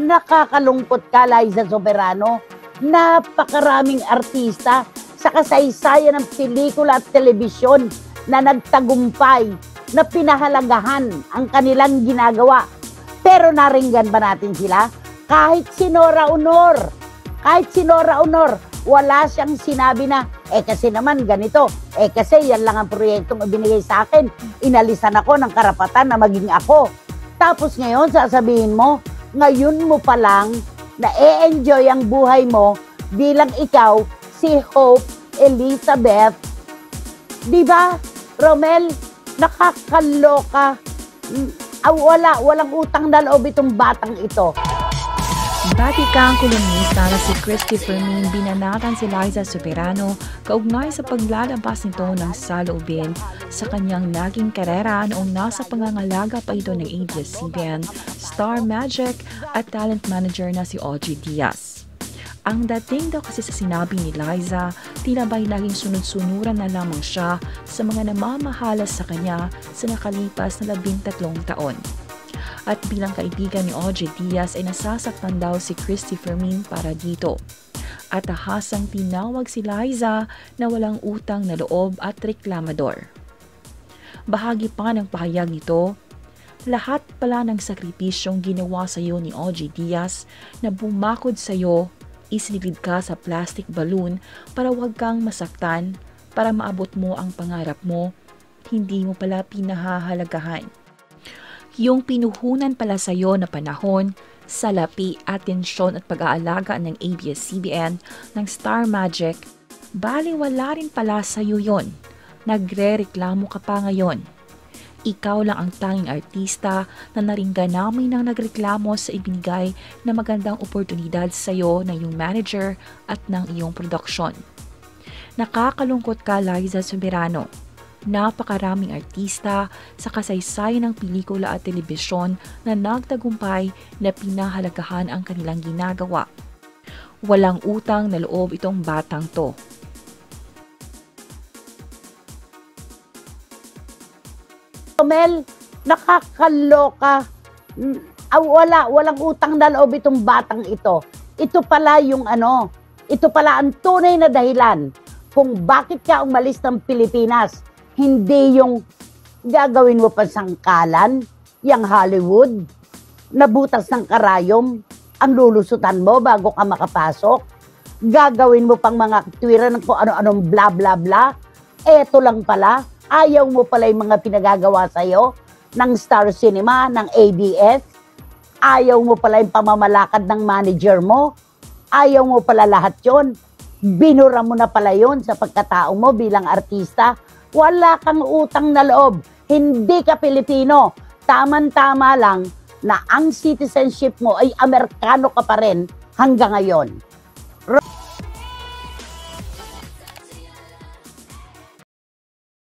Nakakalungkot ka, Liza Soberano. Napakaraming artista sa kasaysayan ng pelikula at telebisyon na nagtagumpay, na pinahalagahan ang kanilang ginagawa. Pero naringgan ba natin sila? Kahit si Nora Honor, kahit si Nora Honor, wala siyang sinabi na, eh kasi naman ganito, eh kasi yan lang ang proyektong ibinigay sa akin, inalisan ako ng karapatan na maging ako. Tapos ngayon, sasabihin mo, ngayon mo pa lang na e-enjoy ang buhay mo bilang ikaw si Hope Elizabeth. Di ba, Romel, nakakaloka. Mm, Ah, wala, walang utang na loob itong batang ito. Batikang kolumnista na si Christopher Min binanatan si Liza Soberano kaugnay sa paglalabas nito ng saloobin sa kanyang naging karera noong nasa pangangalaga pa ito ng ABS-CBN, Star Magic at talent manager na si Audrey Diaz. Ang dating daw kasi sa sinabi ni Liza, tila ba'y naging sunod-sunuran na lamang siya sa mga namamahalas sa kanya sa nakalipas na labintatlong taon. At bilang kaibigan ni Audrey Diaz ay nasasaktan daw si Christy Fermin para dito. At ahasang tinawag si Liza na walang utang na loob at reklamador. Bahagi pa ng pahayag nito, lahat pala ng sakripisyong ginawa sa iyo ni Audrey Diaz na bumakod sa iyo isinilid ka sa plastic balloon para wag kang masaktan, para maabot mo ang pangarap mo, hindi mo pala pinahahalagahan. Yung pinuhunan pala sa iyo na panahon, salapi, atensyon at pag-aalaga ng ABS-CBN ng Star Magic, bali wala rin pala sa iyo yon. Nagre-reklamo ka pa ngayon ikaw lang ang tanging artista na naringgan namin ng nagreklamo sa ibinigay na magandang oportunidad sa iyo ng iyong manager at ng iyong production. Nakakalungkot ka, Liza Soberano. Napakaraming artista sa kasaysayan ng pelikula at telebisyon na nagtagumpay na pinahalagahan ang kanilang ginagawa. Walang utang na loob itong batang to. Mel, nakakaloka. Ah, wala, walang utang na loob itong batang ito. Ito pala yung ano, ito pala ang tunay na dahilan kung bakit ka umalis ng Pilipinas. Hindi yung gagawin mo pa sangkalan, yung Hollywood, nabutas ng karayom, ang lulusutan mo bago ka makapasok. Gagawin mo pang mga tuwiran ng kung ano-anong bla bla bla. Eto lang pala, ayaw mo pala yung mga pinagagawa sa'yo ng Star Cinema, ng ABS. Ayaw mo pala yung pamamalakad ng manager mo. Ayaw mo pala lahat yon. Binura mo na pala yon sa pagkatao mo bilang artista. Wala kang utang na loob. Hindi ka Pilipino. Taman-tama lang na ang citizenship mo ay Amerikano ka pa rin hanggang ngayon.